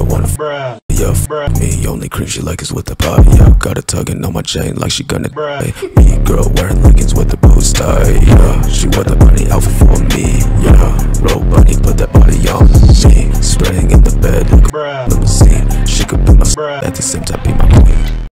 wanna f yeah, f me. Only cream she like is with the pop. Yeah, got her tugging on my chain like she gonna hey, Me girl wearing leggings with the boost tie. Yeah, she wore the bunny outfit for me. Yeah, roll bunny, put that body on me. Spraying in the bed like a limousine. She could be my at the same time be my queen.